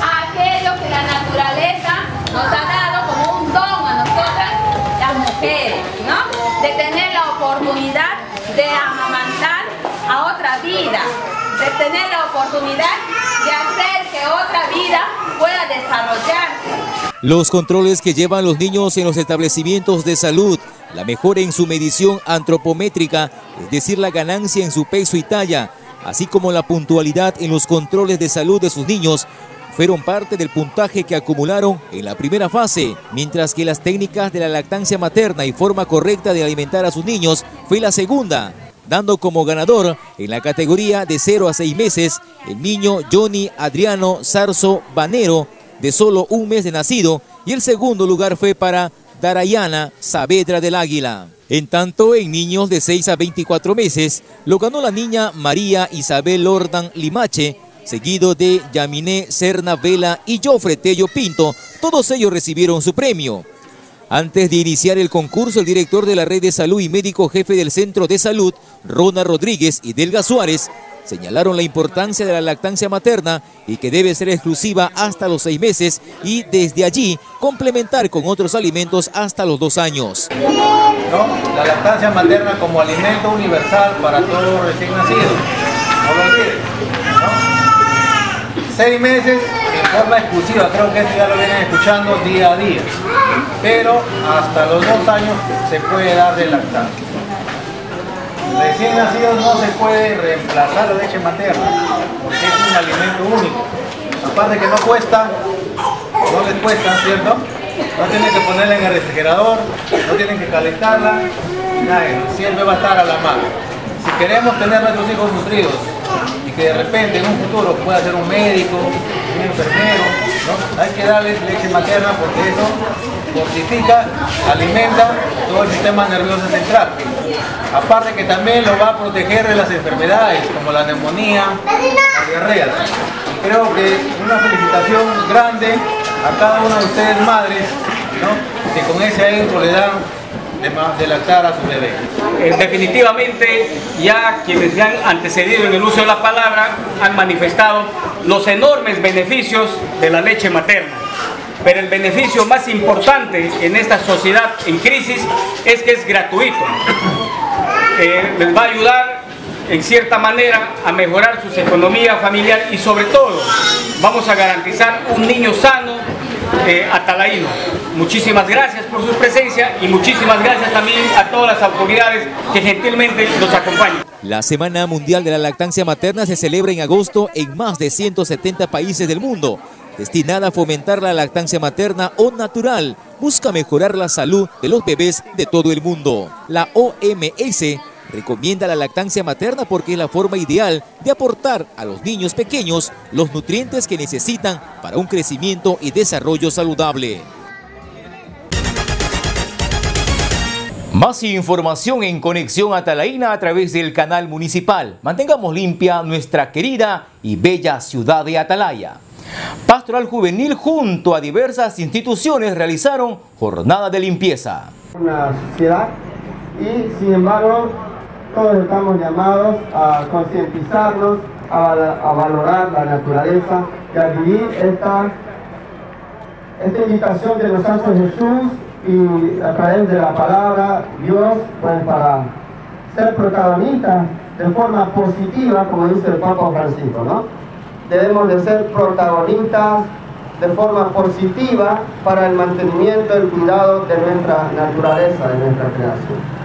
a aquello que la naturaleza nos ha dado como un don a nosotras, las mujeres, ¿no? De tener la oportunidad de amamantar a otra vida, de tener la oportunidad de hacer que otra vida pueda desarrollarse. Los controles que llevan los niños en los establecimientos de salud, la mejora en su medición antropométrica, es decir, la ganancia en su peso y talla, así como la puntualidad en los controles de salud de sus niños, fueron parte del puntaje que acumularon en la primera fase, mientras que las técnicas de la lactancia materna y forma correcta de alimentar a sus niños fue la segunda, dando como ganador en la categoría de 0 a 6 meses el niño Johnny Adriano Sarso Banero, de solo un mes de nacido, y el segundo lugar fue para Darayana Saavedra del Águila. En tanto, en niños de 6 a 24 meses, lo ganó la niña María Isabel Lordan Limache, seguido de Yaminé Serna Vela y Jofre Tello Pinto. Todos ellos recibieron su premio. Antes de iniciar el concurso, el director de la Red de Salud y médico jefe del Centro de Salud, Rona Rodríguez y Delga Suárez, señalaron la importancia de la lactancia materna y que debe ser exclusiva hasta los seis meses y desde allí complementar con otros alimentos hasta los dos años. La lactancia materna como alimento universal para todos los recién nacidos. No lo seis meses en forma exclusiva, creo que esto ya lo vienen escuchando día a día, pero hasta los dos años se puede dar de lactancia. Recién nacidos no se puede reemplazar la leche materna, porque es un alimento único. Aparte que no cuesta, no les cuesta, ¿cierto? No tienen que ponerla en el refrigerador, no tienen que calentarla, nada, siempre va a estar a la mano. Si queremos tener a nuestros hijos nutridos, que de repente en un futuro pueda ser un médico, un enfermero, hay que darle leche materna porque eso fortifica, alimenta todo el sistema nervioso central. Aparte que también lo va a proteger de las enfermedades como la neumonía, la diarrea. Creo que una felicitación grande a cada una de ustedes madres, que con ese ahínco le dan de, lactar a su bebé. Eh, definitivamente ya quienes me han antecedido en el uso de la palabra han manifestado los enormes beneficios de la leche materna. Pero el beneficio más importante en esta sociedad en crisis es que es gratuito. Eh, les va a ayudar en cierta manera a mejorar su economía familiar y sobre todo vamos a garantizar un niño sano eh. Muchísimas gracias por su presencia y muchísimas gracias también a todas las autoridades que gentilmente nos acompañan. La Semana Mundial de la Lactancia Materna se celebra en agosto en más de 170 países del mundo. Destinada a fomentar la lactancia materna o natural, busca mejorar la salud de los bebés de todo el mundo. La OMS recomienda la lactancia materna porque es la forma ideal de aportar a los niños pequeños los nutrientes que necesitan para un crecimiento y desarrollo saludable. Más información en Conexión Atalaína a través del canal municipal. Mantengamos limpia nuestra querida y bella ciudad de Atalaya. Pastoral Juvenil junto a diversas instituciones realizaron jornada de limpieza. Una sociedad y sin embargo todos estamos llamados a concientizarnos, a, valorar la naturaleza y a vivir esta, esta invitación que nos hace Jesús y a través de la palabra Dios, pues para ser protagonistas de forma positiva, como dice el Papa Francisco, ¿no? Debemos de ser protagonistas de forma positiva para el mantenimiento el cuidado de nuestra naturaleza, de nuestra creación.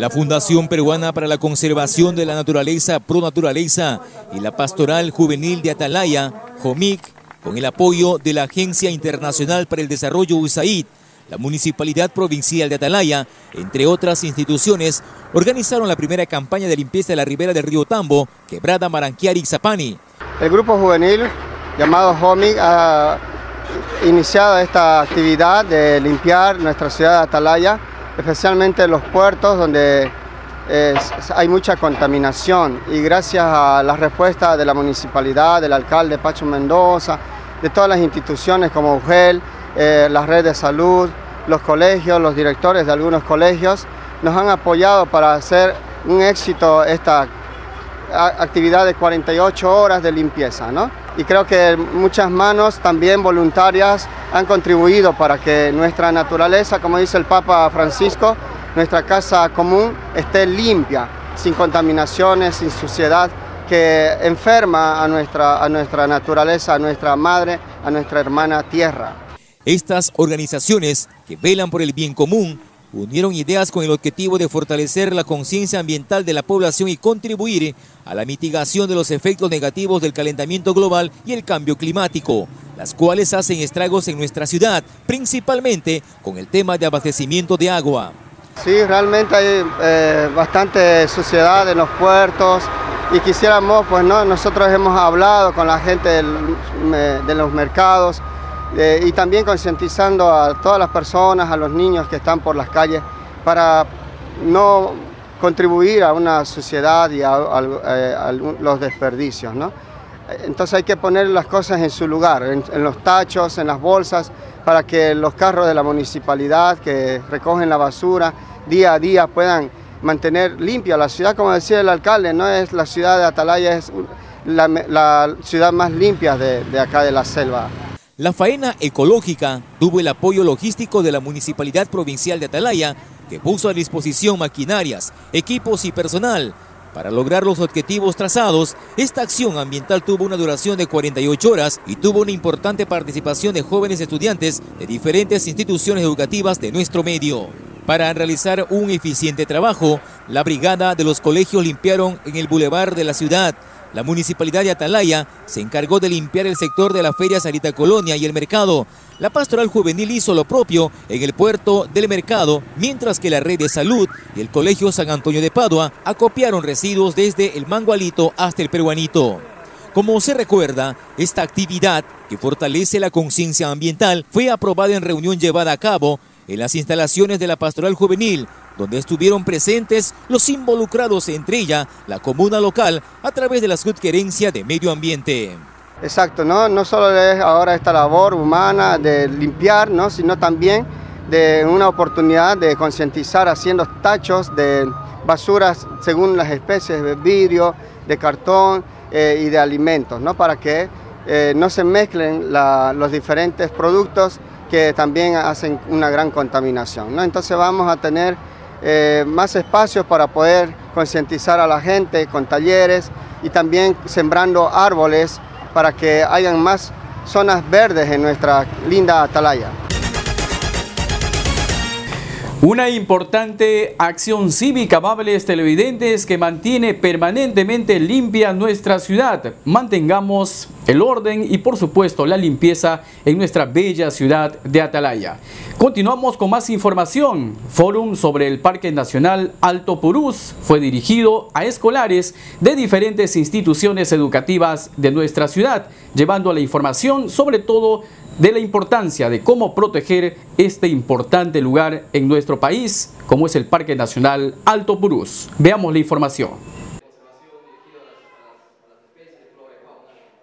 La Fundación Peruana para la Conservación de la Naturaleza Pro Naturaleza y la Pastoral Juvenil de Atalaya, JOMIC, con el apoyo de la Agencia Internacional para el Desarrollo USAID, la Municipalidad Provincial de Atalaya, entre otras instituciones, organizaron la primera campaña de limpieza de la ribera del río Tambo, Quebrada Maranquiari y. El grupo juvenil llamado JOMIC ha iniciado esta actividad de limpiar nuestra ciudad de Atalaya especialmente en los puertos donde hay mucha contaminación. Y gracias a la respuesta de la municipalidad, del alcalde Pacho Mendoza, de todas las instituciones como UGEL, eh, la red de salud, los colegios, los directores de algunos colegios, nos han apoyado para hacer un éxito esta actividad de 48 horas de limpieza. ¿no? Y creo que muchas manos también voluntarias han contribuido para que nuestra naturaleza, como dice el Papa Francisco, nuestra casa común esté limpia, sin contaminaciones, sin suciedad que enferma a nuestra, a nuestra naturaleza, a nuestra madre, a nuestra hermana tierra. Estas organizaciones que velan por el bien común unieron ideas con el objetivo de fortalecer la conciencia ambiental de la población y contribuir a la mitigación de los efectos negativos del calentamiento global y el cambio climático, las cuales hacen estragos en nuestra ciudad, principalmente con el tema de abastecimiento de agua. Sí, realmente hay eh, bastante suciedad en los puertos y quisiéramos, pues no, nosotros hemos hablado con la gente de los mercados eh, y también concientizando a todas las personas, a los niños que están por las calles, para no contribuir a una sociedad y a, eh, los desperdicios. ¿no? Entonces hay que poner las cosas en su lugar, en, los tachos, en las bolsas, para que los carros de la municipalidad que recogen la basura día a día puedan mantener limpia la ciudad, como decía el alcalde, no es la ciudad de Atalaya, es la, ciudad más limpia de acá de la selva. La faena ecológica tuvo el apoyo logístico de la Municipalidad Provincial de Atalaya, que puso a disposición maquinarias, equipos y personal. Para lograr los objetivos trazados, esta acción ambiental tuvo una duración de 48 horas y tuvo una importante participación de jóvenes estudiantes de diferentes instituciones educativas de nuestro medio. Para realizar un eficiente trabajo, la brigada de los colegios limpiaron en el bulevar de la ciudad, la municipalidad de Atalaya se encargó de limpiar el sector de la Feria Sarita Colonia y el mercado. La pastoral juvenil hizo lo propio en el puerto del mercado, mientras que la red de salud y el colegio San Antonio de Padua acopiaron residuos desde el Mangualito hasta el Peruanito. Como se recuerda, esta actividad, que fortalece la conciencia ambiental, fue aprobada en reunión llevada a cabo en las instalaciones de la Pastoral Juvenil donde estuvieron presentes los involucrados, entre ella la comuna local, a través de la subgerencia de medio ambiente. Exacto, ¿no? no solo es ahora esta labor humana de limpiar, ¿no? sino también de una oportunidad de concientizar haciendo tachos de basuras según las especies de vidrio, de cartón eh, y de alimentos, ¿no? para que eh, no se mezclen los diferentes productos que también hacen una gran contaminación. ¿no? Entonces vamos a tener eh, más espacios para poder concientizar a la gente con talleres y también sembrando árboles para que hayan más zonas verdes en nuestra linda atalaya. Una importante acción cívica, amables televidentes, que mantiene permanentemente limpia nuestra ciudad. Mantengamos el orden y por supuesto la limpieza en nuestra bella ciudad de Atalaya. Continuamos con más información. Fórum sobre el Parque Nacional Alto Purús fue dirigido a escolares de diferentes instituciones educativas de nuestra ciudad, llevando la información sobre todo de la importancia de cómo proteger este importante lugar en nuestro país, como es el Parque Nacional Alto Purús. Veamos la información.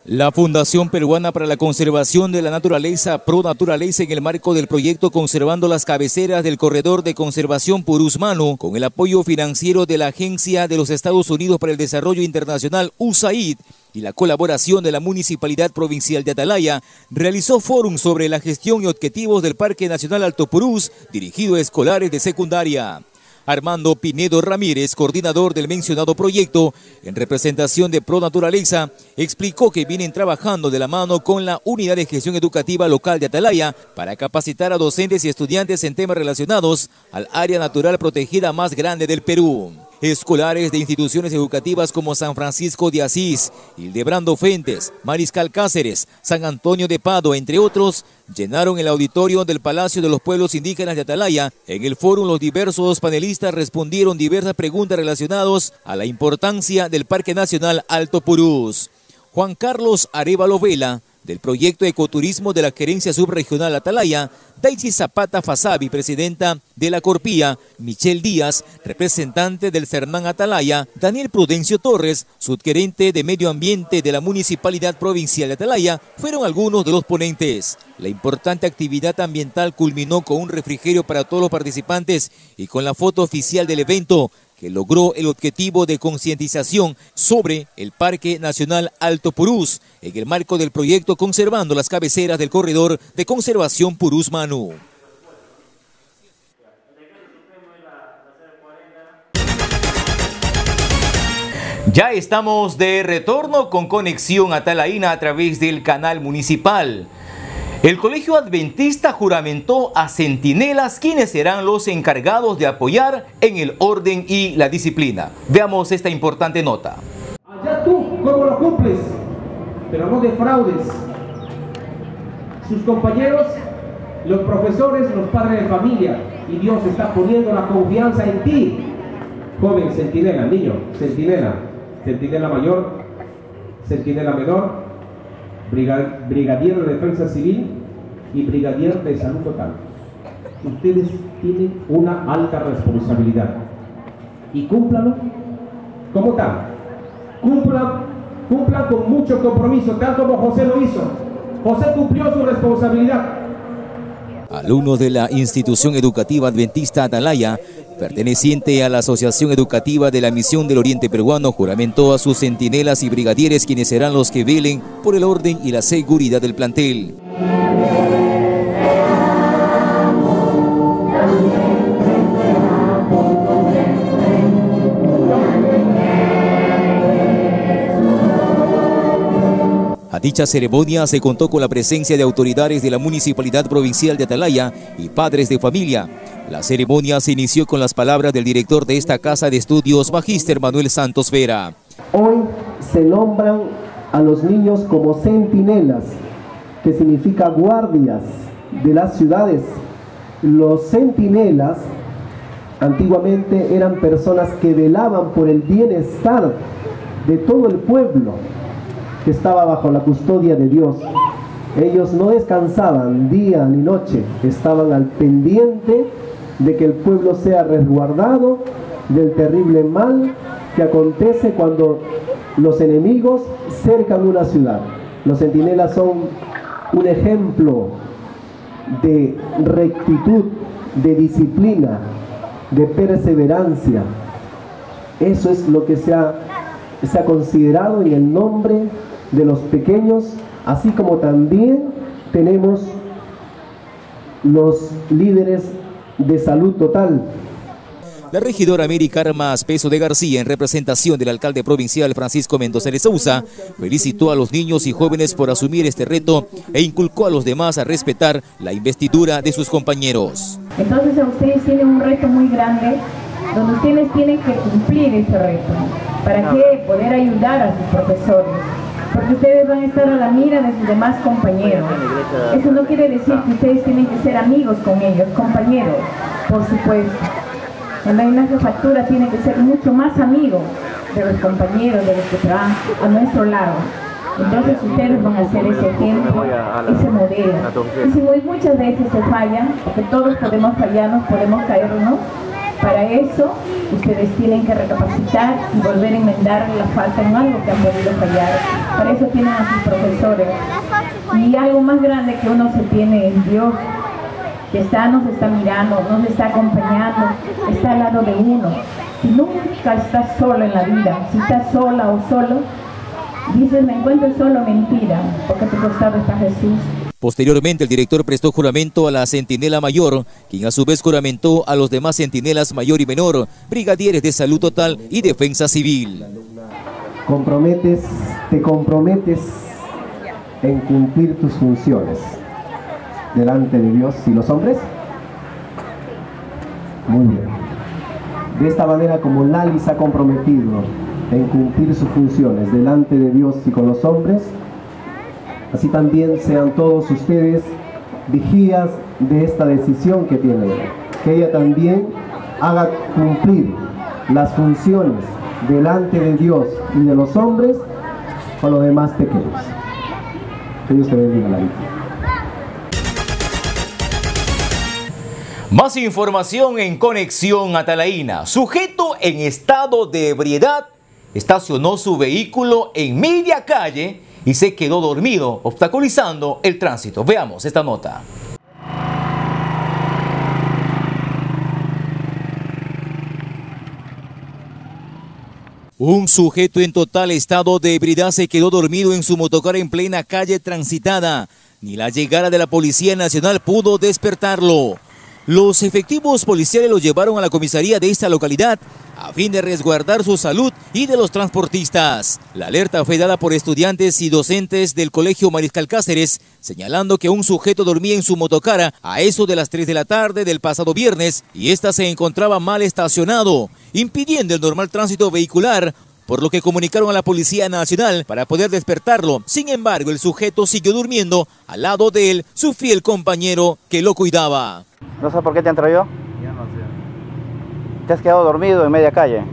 La Fundación Peruana para la Conservación de la Naturaleza, Pro Naturaleza, en el marco del proyecto Conservando las Cabeceras del Corredor de Conservación Purús Mano, con el apoyo financiero de la Agencia de los Estados Unidos para el Desarrollo Internacional, USAID, y la colaboración de la Municipalidad Provincial de Atalaya, realizó fórum sobre la gestión y objetivos del Parque Nacional Alto Purús, dirigido a escolares de secundaria. Armando Pinedo Ramírez, coordinador del mencionado proyecto, en representación de Pro Naturaleza, explicó que vienen trabajando de la mano con la Unidad de Gestión Educativa Local de Atalaya para capacitar a docentes y estudiantes en temas relacionados al área natural protegida más grande del Perú. Escolares de instituciones educativas como San Francisco de Asís, Hildebrando Fuentes, Mariscal Cáceres, San Antonio de Pado, entre otros, llenaron el auditorio del Palacio de los Pueblos Indígenas de Atalaya. En el foro los diversos panelistas respondieron diversas preguntas relacionadas a la importancia del Parque Nacional Alto Purús. Juan Carlos Arevalo Vela, del proyecto Ecoturismo de la Gerencia Subregional Atalaya, Daisy Zapata Fasabi, presidenta de la Corpía, Michelle Díaz, representante del Cernán Atalaya, Daniel Prudencio Torres, subgerente de Medio Ambiente de la Municipalidad Provincial de Atalaya, fueron algunos de los ponentes. La importante actividad ambiental culminó con un refrigerio para todos los participantes y con la foto oficial del evento que logró el objetivo de concientización sobre el Parque Nacional Alto Purús en el marco del proyecto Conservando las Cabeceras del Corredor de Conservación Purús Manu. Ya estamos de retorno con conexión a Talaína a través del canal municipal. El Colegio Adventista juramentó a centinelas quienes serán los encargados de apoyar en el orden y la disciplina. Veamos esta importante nota. Allá tú, ¿cómo lo cumples? Pero no defraudes. Sus compañeros, los profesores, los padres de familia, y Dios está poniendo la confianza en ti. Joven, centinela, niño, centinela, centinela mayor, centinela menor, brigadier de defensa civil y brigadier de salud total. Ustedes tienen una alta responsabilidad y cúmplalo como tal. Cumplan, cumplan con mucho compromiso, tal como José lo hizo. José cumplió su responsabilidad. Alumnos de la institución educativa adventista Atalaya perteneciente a la Asociación Educativa de la Misión del Oriente Peruano, juramentó a sus centinelas y brigadieres quienes serán los que velen por el orden y la seguridad del plantel. Dicha ceremonia se contó con la presencia de autoridades de la Municipalidad Provincial de Atalaya y padres de familia. La ceremonia se inició con las palabras del director de esta casa de estudios, Magíster Manuel Santos Vera. Hoy se nombran a los niños como centinelas, que significa guardias de las ciudades. Los centinelas antiguamente eran personas que velaban por el bienestar de todo el pueblo que estaba bajo la custodia de Dios. Ellos no descansaban día ni noche, estaban al pendiente de que el pueblo sea resguardado del terrible mal que acontece cuando los enemigos cercan una ciudad. Los centinelas son un ejemplo de rectitud, de disciplina, de perseverancia. Eso es lo que se ha, se ha considerado en el nombre de los pequeños, así como también tenemos los líderes de salud total. La regidora América Armas Peso de García, en representación del alcalde provincial Francisco Mendoza de Sousa, felicitó a los niños y jóvenes por asumir este reto e inculcó a los demás a respetar la investidura de sus compañeros. Entonces a ustedes tienen un reto muy grande donde ustedes tienen que cumplir ese reto. ¿Para qué? Poder ayudar a sus profesores porque ustedes van a estar a la mira de sus demás compañeros. Eso no quiere decir que ustedes tienen que ser amigos con ellos, compañeros, por supuesto. En la jefatura tiene que ser mucho más amigo de los compañeros, de los que trabajan a nuestro lado. Entonces ustedes van a ser ese ejemplo, ese modelo. Y si muchas veces se fallan, porque todos podemos fallarnos, podemos caernos, para eso, ustedes tienen que recapacitar y volver a enmendar la falta en algo que han podido fallar. Para eso tienen a sus profesores. Y algo más grande que uno se tiene es Dios, que está, nos está mirando, nos está acompañando, está al lado de uno. Si nunca estás solo en la vida, si estás sola o solo, dices me encuentro solo, mentira, porque tu costado está Jesús. Posteriormente, el director prestó juramento a la centinela mayor, quien a su vez juramentó a los demás centinelas mayor y menor, brigadieres de salud total y defensa civil. Comprometes, te comprometes en cumplir tus funciones delante de Dios y los hombres. Muy bien. De esta manera como Lali se ha comprometido en cumplir sus funciones delante de Dios y con los hombres, Así también sean todos ustedes vigías de esta decisión que tiene. Que ella también haga cumplir las funciones delante de Dios y de los hombres con los demás pequeños. Que Dios te bendiga la vida. Más información en Conexión Atalaína. Sujeto en estado de ebriedad estacionó su vehículo en media calle y se quedó dormido, obstaculizando el tránsito. Veamos esta nota. Un sujeto en total estado de ebriedad se quedó dormido en su motocar en plena calle transitada. Ni la llegada de la Policía Nacional pudo despertarlo. Los efectivos policiales lo llevaron a la comisaría de esta localidad a fin de resguardar su salud y de los transportistas. La alerta fue dada por estudiantes y docentes del Colegio Mariscal Cáceres, señalando que un sujeto dormía en su motocara a eso de las 3 de la tarde del pasado viernes y ésta se encontraba mal estacionado, impidiendo el normal tránsito vehicular por lo que comunicaron a la Policía Nacional para poder despertarlo. Sin embargo, el sujeto siguió durmiendo al lado de él, su fiel compañero que lo cuidaba. ¿No sé por qué te traído? No. ¿Te has quedado dormido en media calle,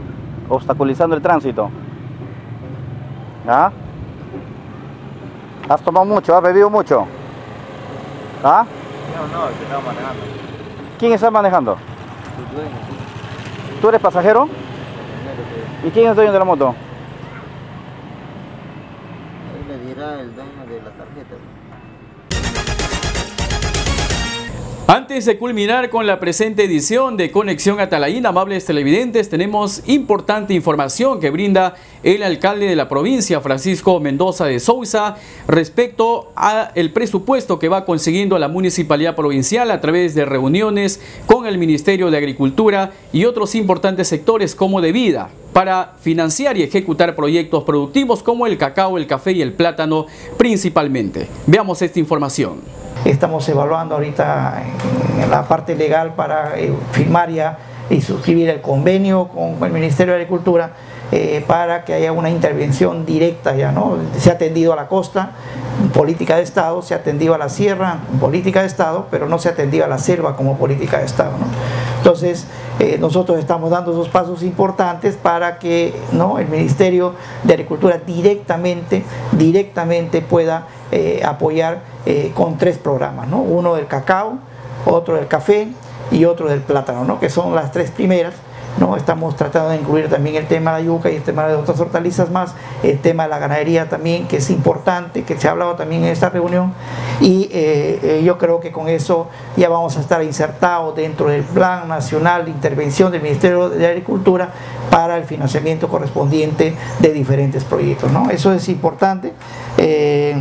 obstaculizando el tránsito? ¿Ah? ¿Has tomado mucho? ¿Has bebido mucho? ¿Ah? No, el que estaba manejando. ¿Quién está manejando? Tu dueño. ¿Tú eres pasajero? ¿Y quién es dueño de la moto? Ahí le dirá el dueño Antes de culminar con la presente edición de Conexión Atalaína, amables televidentes, tenemos importante información que brinda el alcalde de la provincia, Francisco Mendoza de Sousa, respecto al presupuesto que va consiguiendo la municipalidad provincial a través de reuniones con el Ministerio de Agricultura y otros importantes sectores como de vida para financiar y ejecutar proyectos productivos como el cacao, el café y el plátano principalmente. Veamos esta información. Estamos evaluando ahorita la parte legal para eh, firmar ya y suscribir el convenio con el Ministerio de Agricultura eh, para que haya una intervención directa ya, ¿no? Se ha atendido a la costa, política de Estado, se ha atendido a la sierra, política de Estado, pero no se ha atendido a la selva como política de Estado. Entonces, eh, nosotros estamos dando esos pasos importantes para que ¿no? el Ministerio de Agricultura directamente, directamente pueda eh, apoyar eh, con tres programas, ¿no? uno del cacao, otro del café y otro del plátano, ¿no? que son las tres primeras ¿no? Estamos tratando de incluir también el tema de la yuca y el tema de otras hortalizas más, el tema de la ganadería también, que es importante, que se ha hablado también en esta reunión, y eh, eh, yo creo que con eso ya vamos a estar insertados dentro del Plan Nacional de Intervención del Ministerio de Agricultura para el financiamiento correspondiente de diferentes proyectos. ¿no? Eso es importante. Eh,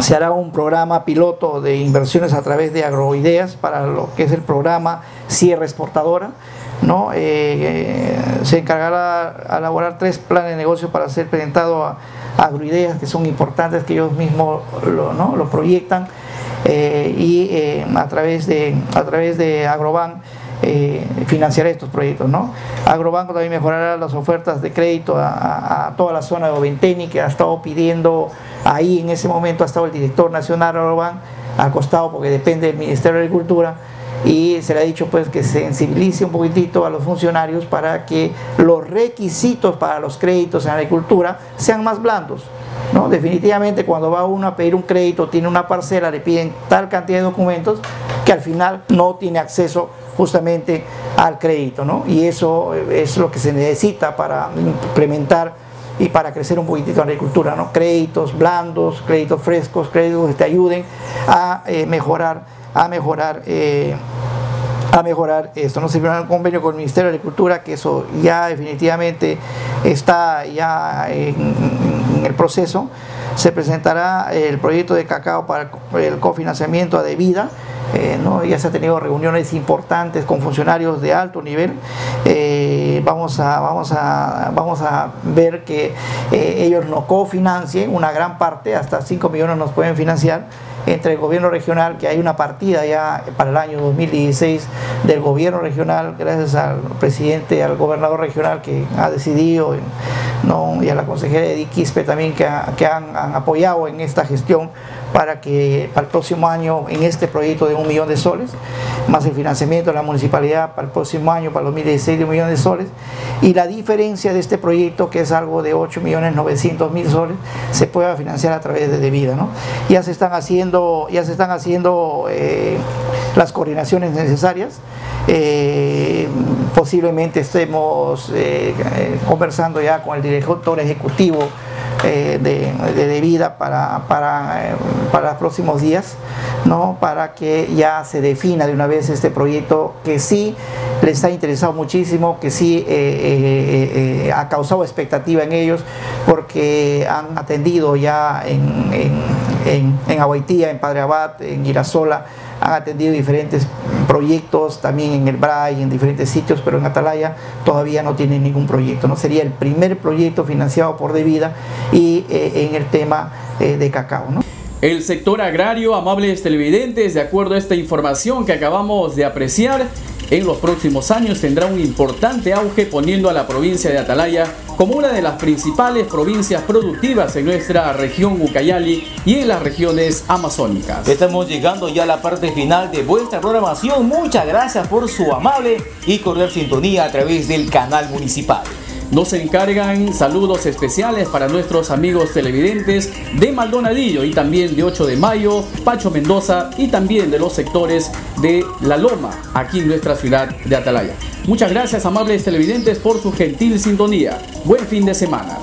se hará un programa piloto de inversiones a través de agroideas para lo que es el programa Cierre Exportadora. ¿No? Eh, eh, se encargará a elaborar tres planes de negocio para ser presentado a, agroideas que son importantes, que ellos mismos lo, ¿no? lo proyectan eh, y a, través de, a través de Agroban financiar estos proyectos. ¿no? Agrobanco también mejorará las ofertas de crédito a, toda la zona de Oventeni que ha estado pidiendo ahí en ese momento ha estado el director nacional Agroban acostado porque depende del Ministerio de Agricultura y se le ha dicho pues que sensibilice un poquitito a los funcionarios para que los requisitos para los créditos en agricultura sean más blandos. ¿no? Definitivamente cuando va uno a pedir un crédito, tiene una parcela, le piden tal cantidad de documentos que al final no tiene acceso justamente al crédito. ¿no? Y eso es lo que se necesita para implementar y para crecer un poquitito en agricultura, ¿no? Créditos blandos, créditos frescos, créditos que te ayuden a eh, mejorar a mejorar eh, a mejorar esto. No se firmó un convenio con el Ministerio de Agricultura, que eso ya definitivamente está ya en, el proceso. Se presentará el proyecto de cacao para el cofinanciamiento a debida. Eh, ¿no? Ya se han tenido reuniones importantes con funcionarios de alto nivel. Eh, vamos, a, vamos, a, vamos a ver que ellos nos cofinancien una gran parte, hasta 5 millones nos pueden financiar entre el gobierno regional, que hay una partida ya para el año 2016 del gobierno regional, gracias al presidente, al gobernador regional que ha decidido, y a la consejera de Quispe también que, que han, apoyado en esta gestión para que para el próximo año en este proyecto de un millón de soles, más el financiamiento de la municipalidad para el próximo año, para el 2016 de un millón de soles, y la diferencia de este proyecto que es algo de 8 millones 900 mil soles, se pueda financiar a través de debida. ¿no? Ya se están haciendo, ya se están haciendo eh, las coordinaciones necesarias. Eh, posiblemente estemos eh, conversando ya con el director ejecutivo eh, de, de, vida para, para, eh, para, los próximos días, ¿no? para que ya se defina de una vez este proyecto que sí les ha interesado muchísimo, que sí eh, ha causado expectativa en ellos, porque han atendido ya en, en, en, en Aguaitía, en Padre Abad, en Girasola, han atendido diferentes proyectos también en el BRAI, en diferentes sitios, pero en Atalaya todavía no tienen ningún proyecto. ¿no? Sería el primer proyecto financiado por Devida y eh, en el tema eh, de cacao. ¿no? El sector agrario, amables televidentes, de acuerdo a esta información que acabamos de apreciar, en los próximos años tendrá un importante auge poniendo a la provincia de Atalaya como una de las principales provincias productivas en nuestra región Ucayali y en las regiones amazónicas. Estamos llegando ya a la parte final de vuestra programación. Muchas gracias por su amable y cordial sintonía a través del canal municipal. Nos encargan saludos especiales para nuestros amigos televidentes de Maldonadillo y también de 8 de Mayo, Pacho Mendoza y también de los sectores de La Loma, aquí en nuestra ciudad de Atalaya. Muchas gracias amables televidentes por su gentil sintonía. Buen fin de semana.